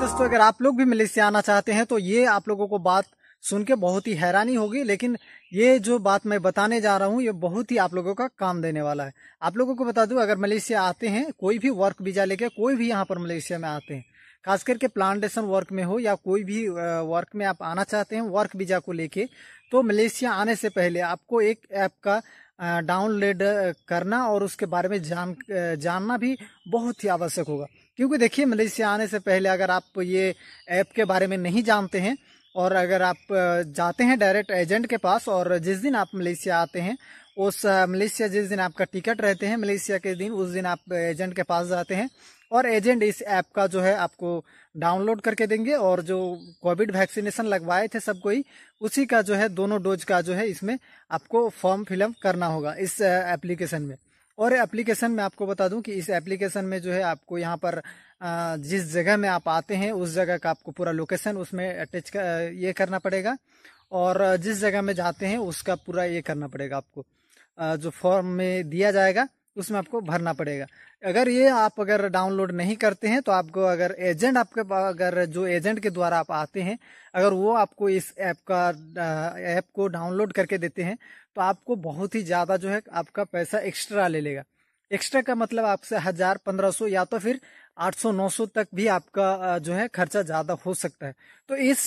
दोस्तों, अगर आप लोग भी मलेशिया आना चाहते हैं तो ये आप लोगों को बात सुन के बहुत ही हैरानी होगी, लेकिन ये जो बात मैं बताने जा रहा हूँ, ये बहुत ही आप लोगों का काम देने वाला है। आप लोगों को बता दूँ, अगर मलेशिया आते हैं, कोई भी वर्क वीज़ा लेके कोई भी यहाँ पर मलेशिया में आते हैं, खास करके प्लांटेशन वर्क में हो या कोई भी वर्क में आप आना चाहते हैं वर्क वीज़ा को लेके तो मलेशिया आने से पहले आपको एक ऐप का डाउनलोड करना और उसके बारे में जान जानना भी बहुत ही आवश्यक होगा। क्योंकि देखिए, मलेशिया आने से पहले अगर आप ये ऐप के बारे में नहीं जानते हैं और अगर आप जाते हैं डायरेक्ट एजेंट के पास और जिस दिन आप मलेशिया आते हैं, उस मलेशिया जिस दिन आपका टिकट रहते हैं, मलेशिया के दिन, उस दिन आप एजेंट के पास जाते हैं और एजेंट इस ऐप का जो है आपको डाउनलोड करके देंगे और जो कोविड वैक्सीनेशन लगवाए थे सब कोई, उसी का जो है, दोनों डोज का जो है इसमें आपको फॉर्म फिलअप करना होगा इस एप्लीकेशन में। और एप्लीकेशन में आपको बता दूँ कि इस एप्लीकेशन में जो है आपको यहाँ पर जिस जगह में आप आते हैं उस जगह का आपको पूरा लोकेशन उसमें अटैच कर, ये करना पड़ेगा। और जिस जगह में जाते हैं उसका पूरा ये करना पड़ेगा आपको। जो फॉर्म में दिया जाएगा उसमें आपको भरना पड़ेगा। अगर ये आप अगर डाउनलोड नहीं करते हैं तो आपको अगर एजेंट आपके अगर जो एजेंट के द्वारा आप आते हैं, अगर वो आपको इस ऐप का ऐप को डाउनलोड करके देते हैं तो आपको बहुत ही ज़्यादा जो है आपका पैसा एक्स्ट्रा ले लेगा। एक्स्ट्रा का मतलब आपसे हज़ार पंद्रह सौ या तो फिर आठ सौ, नौ सौ तक भी आपका जो है खर्चा ज़्यादा हो सकता है। तो इस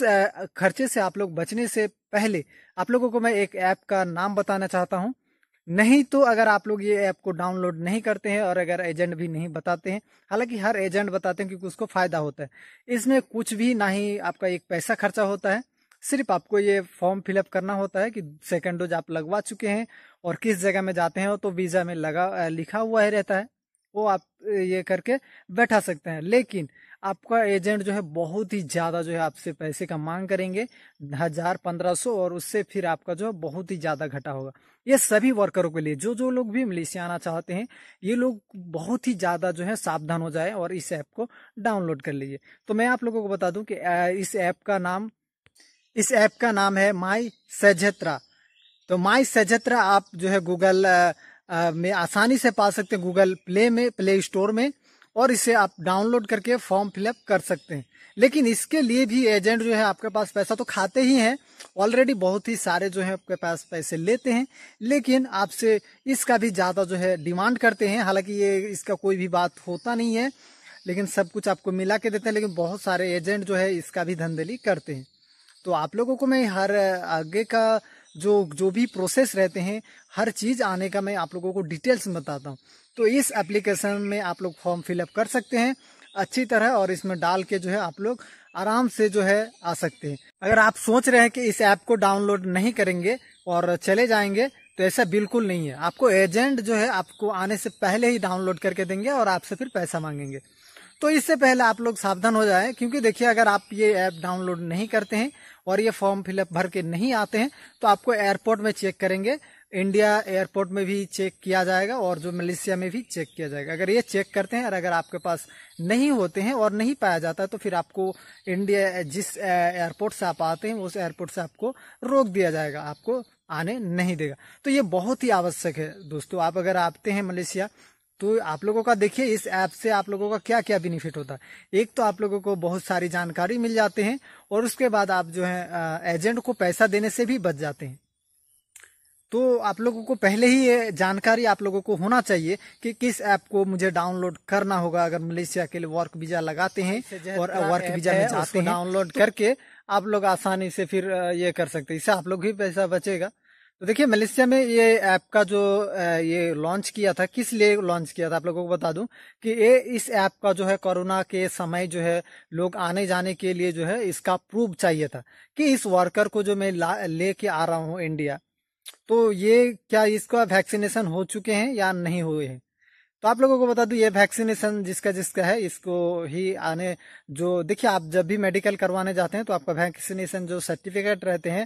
खर्चे से आप लोग बचने से पहले आप लोगों को मैं एक ऐप का नाम बताना चाहता हूँ। नहीं तो अगर आप लोग ये ऐप को डाउनलोड नहीं करते हैं और अगर एजेंट भी नहीं बताते हैं, हालाँकि हर एजेंट बताते हैं क्योंकि उसको फ़ायदा होता है। इसमें कुछ भी ना ही आपका एक पैसा खर्चा होता है, सिर्फ़ आपको ये फॉर्म फिलअप करना होता है कि सेकेंड डोज आप लगवा चुके हैं और किस जगह में जाते हैं तो वीज़ा में लगा, लिखा हुआ ही रहता है। वो आप ये करके बैठा सकते हैं। लेकिन आपका एजेंट जो है बहुत ही ज़्यादा जो है आपसे पैसे का मांग करेंगे, हज़ार पंद्रह सौ, और उससे फिर आपका जो है बहुत ही ज़्यादा घटा होगा। ये सभी वर्करों के लिए जो जो लोग भी मलेशिया आना चाहते हैं, ये लोग बहुत ही ज़्यादा जो है सावधान हो जाए और इस ऐप को डाउनलोड कर लीजिए। तो मैं आप लोगों को बता दूँ कि इस ऐप का नाम, इस ऐप का नाम है माई सजत्रा। तो माई सजत्रा आप जो है गूगल में आसानी से पा सकते हैं गूगल प्ले में, प्ले स्टोर में, और इसे आप डाउनलोड करके फॉर्म फिलअप कर सकते हैं। लेकिन इसके लिए भी एजेंट जो है आपके पास पैसा तो खाते ही हैं। ऑलरेडी बहुत ही सारे जो है आपके पास पैसे लेते हैं, लेकिन आपसे इसका भी ज़्यादा जो है डिमांड करते हैं। हालाँकि ये इसका कोई भी बात होता नहीं है, लेकिन सब कुछ आपको मिला के देते हैं, लेकिन बहुत सारे एजेंट जो है इसका भी धंधली करते हैं। तो आप लोगों को मैं हर आगे का जो जो भी प्रोसेस रहते हैं, हर चीज़ आने का मैं आप लोगों को डिटेल्स में बताता हूँ। तो इस एप्लीकेशन में आप लोग फॉर्म फिलअप कर सकते हैं, अच्छी तरह और इसमें डाल के जो है आप लोग आराम से जो है आ सकते हैं। अगर आप सोच रहे हैं कि इस ऐप को डाउनलोड नहीं करेंगे और चले जाएँगे तो ऐसा बिल्कुल नहीं है। आपको एजेंट जो है आपको आने से पहले ही डाउनलोड करके देंगे और आपसे फिर पैसा मांगेंगे। तो इससे पहले आप लोग सावधान हो जाए, क्योंकि देखिए, अगर आप ये ऐप डाउनलोड नहीं करते हैं और ये फॉर्म फिलअप भर के नहीं आते हैं तो आपको एयरपोर्ट में चेक करेंगे। इंडिया एयरपोर्ट में भी चेक किया जाएगा और जो मलेशिया में भी चेक किया जाएगा। अगर ये चेक करते हैं और अगर आपके पास नहीं होते हैं और नहीं पाया जाता तो फिर आपको इंडिया जिस एयरपोर्ट से आप आते हैं, उस एयरपोर्ट से आपको रोक दिया जाएगा, आपको आने नहीं देगा। तो ये बहुत ही आवश्यक है दोस्तों। आप अगर आते हैं मलेशिया तो आप लोगों का देखिए इस ऐप से आप लोगों का क्या क्या बेनिफिट होता है। एक तो आप लोगों को बहुत सारी जानकारी मिल जाते हैं और उसके बाद आप जो है एजेंट को पैसा देने से भी बच जाते हैं। तो आप लोगों को पहले ही ये जानकारी आप लोगों को होना चाहिए कि किस ऐप को मुझे डाउनलोड करना होगा। अगर मलेशिया के लिए वर्क वीज़ा लगाते हैं और वर्क वीज़ा में जाते हैं डाउनलोड करके आप लोग आसानी से फिर ये कर सकते हैं। इससे आप लोग भी पैसा बचेगा। तो देखिए, मलेशिया में ये ऐप का जो ये लॉन्च किया था, किस लिए लॉन्च किया था, आप लोगों को बता दूँ कि ये इस ऐप का जो है कोरोना के समय जो है, लोग आने जाने के लिए जो है, इसका प्रूफ चाहिए था कि इस वर्कर को जो मैं लेके आ रहा हूँ इंडिया तो ये क्या इसका वैक्सीनेशन हो चुके हैं या नहीं हुए हैं? तो आप लोगों को बता दूँ, ये वैक्सीनेशन जिसका जिसका है, इसको ही आने जो, देखिए, आप जब भी मेडिकल करवाने जाते हैं तो आपका वैक्सीनेशन जो सर्टिफिकेट रहते हैं,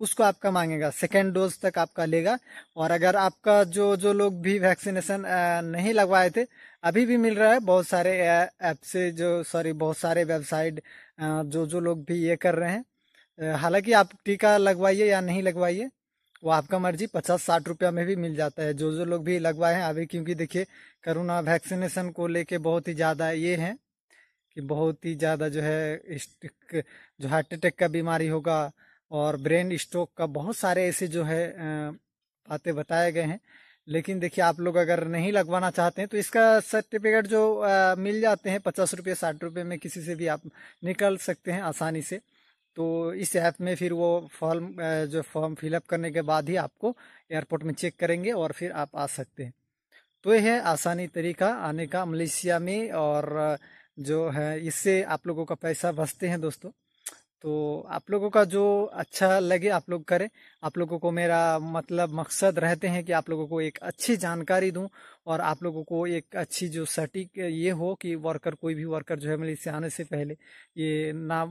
उसको आपका मांगेगा सेकेंड डोज तक आपका लेगा। और अगर आपका जो जो लोग भी वैक्सीनेशन नहीं लगवाए थे, अभी भी मिल रहा है, बहुत सारे ऐप से जो सॉरी बहुत सारे वेबसाइट जो जो लोग भी ये कर रहे हैं। हालाँकि आप टीका लगवाइए या नहीं लगवाइए वो आपका मर्ज़ी पचास साठ रुपया में भी मिल जाता है। जो जो लोग भी लगवाए हैं अभी क्योंकि देखिए कोरोना वैक्सीनेशन को लेके बहुत ही ज़्यादा ये है कि बहुत ही ज़्यादा जो है जो हार्ट अटैक का बीमारी होगा और ब्रेन स्ट्रोक का बहुत सारे ऐसे जो है बातें बताए गए हैं। लेकिन देखिए आप लोग अगर नहीं लगवाना चाहते हैं तो इसका सर्टिफिकेट जो आ, मिल जाते हैं पचास रुपये साठ रुपये में किसी से भी आप निकल सकते हैं आसानी से। तो इस ऐप में फिर वो फॉर्म जो फॉर्म फिलअप करने के बाद ही आपको एयरपोर्ट में चेक करेंगे और फिर आप आ सकते हैं। तो यह है आसानी तरीका आने का मलेशिया में और जो है इससे आप लोगों का पैसा बचते हैं दोस्तों। तो आप लोगों का जो अच्छा लगे आप लोग करें। आप लोगों को मेरा मतलब मकसद रहते हैं कि आप लोगों को एक अच्छी जानकारी दूँ और आप लोगों को एक अच्छी जो सटीक ये हो कि वर्कर कोई भी वर्कर जो है मलेशिया आने से पहले ये ना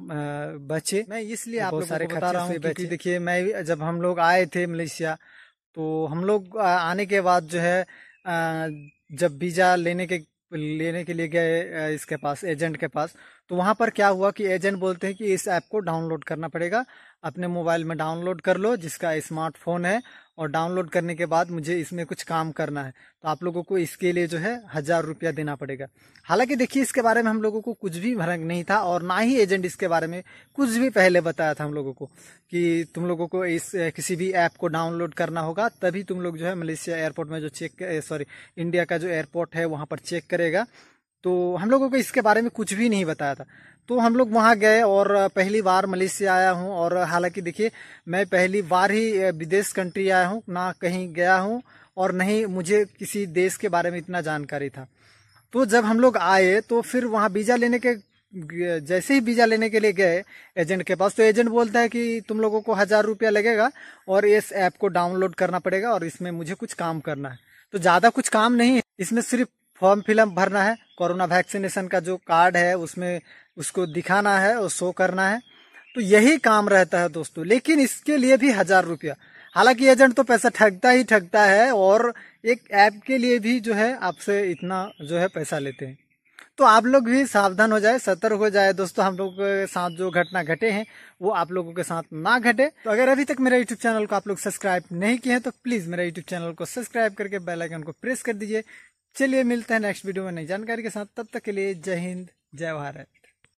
बचे। मैं इसलिए आप लोग सारे बता रहा हूँ देखिए मैं जब हम लोग आए थे मलेशिया तो हम लोग आने के बाद जो है जब वीज़ा लेने के लेने के लिए गए इसके पास, एजेंट के पास। तो वहाँ पर क्या हुआ कि एजेंट बोलते हैं कि इस ऐप को डाउनलोड करना पड़ेगा। अपने मोबाइल में डाउनलोड कर लो, जिसका स्मार्टफ़ोन है और डाउनलोड करने के बाद मुझे इसमें कुछ काम करना है। तो आप लोगों को इसके लिए जो है हज़ार रुपया देना पड़ेगा। हालाँकि देखिए, इसके बारे में हम लोगों को कुछ भी भरंग नहीं था और ना ही एजेंट इसके बारे में कुछ भी पहले बताया था हम लोगों को कि तुम लोगों को इस किसी भी ऐप को डाउनलोड करना होगा, तभी तुम लोग जो है मलेशिया एयरपोर्ट में जो चेक सॉरी इंडिया का जो एयरपोर्ट है वहाँ पर चेक करेगा। तो हम लोगों को इसके बारे में कुछ भी नहीं बताया था। तो हम लोग वहाँ गए और पहली बार मलेशिया आया हूँ और हालाँकि देखिए, मैं पहली बार ही विदेश कंट्री आया हूँ, ना कहीं गया हूँ और नहीं मुझे किसी देश के बारे में इतना जानकारी था। तो जब हम लोग आए तो फिर वहाँ वीज़ा लेने के जैसे ही वीज़ा लेने के लिए गए, एजेंट के पास तो एजेंट बोलता है कि तुम लोगों को हज़ार रुपया लगेगा और इस ऐप को डाउनलोड करना पड़ेगा और इसमें मुझे कुछ काम करना है। तो ज़्यादा कुछ काम नहीं है, इसमें सिर्फ़ फॉर्म फिलअप भरना है, कोरोना वैक्सीनेशन का जो कार्ड है, उसमें उसको दिखाना है और शो करना है। तो यही काम रहता है दोस्तों, लेकिन इसके लिए भी हज़ार रुपया। हालाँकि एजेंट तो पैसा ठगता ही ठगता है और एक ऐप के लिए भी जो है, आपसे इतना जो है पैसा लेते हैं। तो आप लोग भी सावधान हो जाए, सतर्क हो जाए दोस्तों, हम लोग के साथ जो घटना घटे हैं, वो आप लोगों के साथ ना घटे। तो अगर अभी तक मेरा यूट्यूब चैनल को आप लोग सब्सक्राइब नहीं किए हैं तो प्लीज़ मेरा यूट्यूब चैनल को सब्सक्राइब करके बेल आइकन को प्रेस कर दीजिए चलिए मिलते हैं नेक्स्ट वीडियो में नई जानकारी के साथ। तब तक के लिए जय हिंद, जय भारत।